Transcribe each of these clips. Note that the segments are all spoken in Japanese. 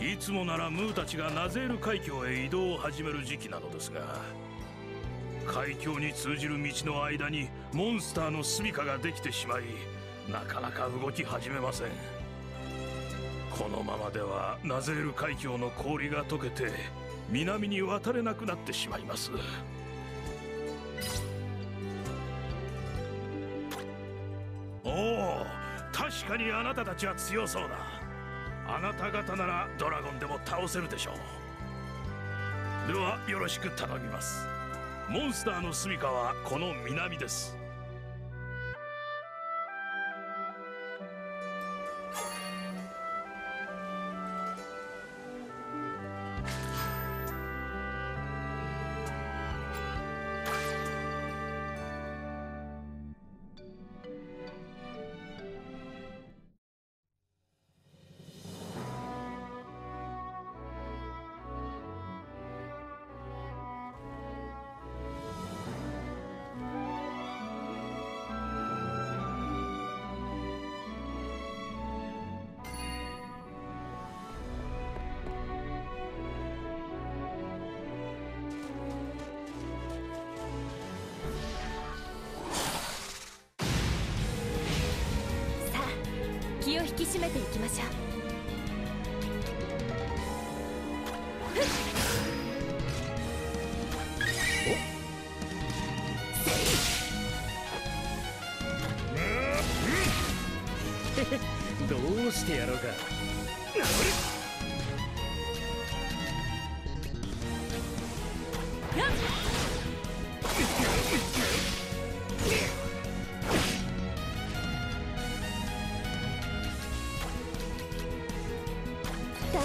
いつもならムーたちがナゼール海峡へ移動を始める時期なのですが海峡に通じる道の間にモンスターの住処ができてしまいなかなか動き始めません。このままではナゼール海峡の氷が溶けて南に渡れなくなってしまいます。おお確かにあなたたちは強そうだ。あなた方ならドラゴンでも倒せるでしょう。ではよろしく頼みます。モンスターの住処はこの南です。を引き締めていきましょう。どうしてやろうか。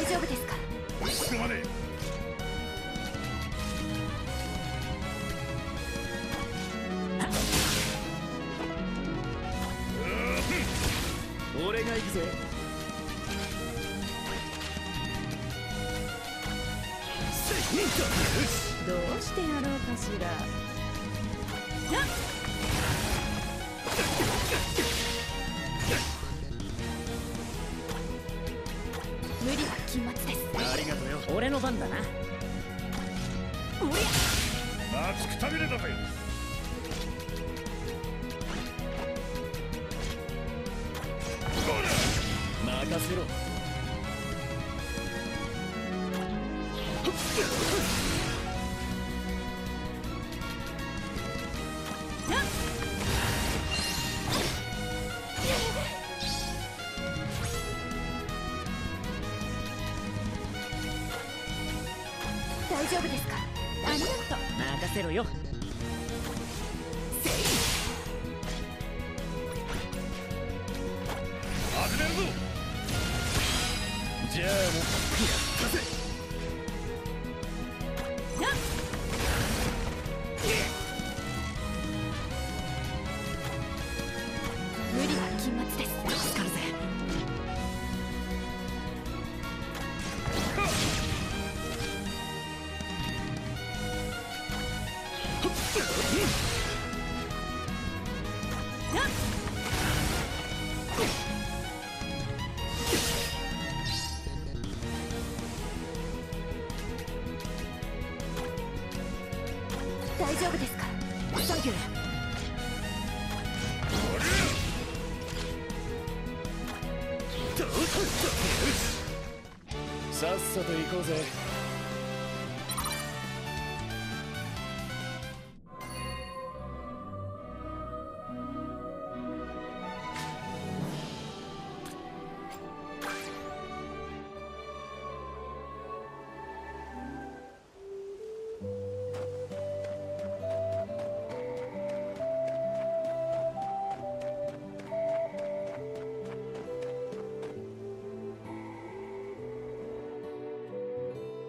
大丈夫ですかすまね俺が行くぜ。どうしてやろうかしらよ俺の番だな。熱くたびれたかよ任せろ大丈夫ですか？ありがと任せろよ。始めるぞ。じゃあもうやったぜ大丈夫ですか？サンキューさっさと行こうぜ。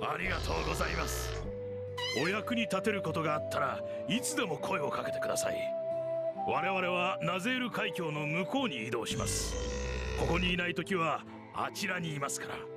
ありがとうございます。お役に立てることがあったらいつでも声をかけてください。我々はナゼール海峡の向こうに移動します。ここにいない時はあちらにいますから。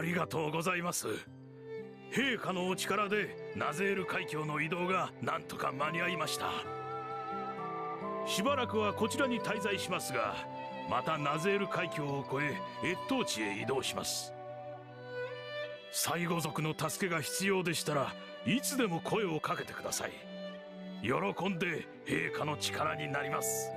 ありがとうございます。陛下のお力でナゼール海峡の移動がなんとか間に合いました。しばらくはこちらに滞在しますがまたナゼール海峡を越え越冬地へ移動します。最後族の助けが必要でしたらいつでも声をかけてください。喜んで陛下の力になります。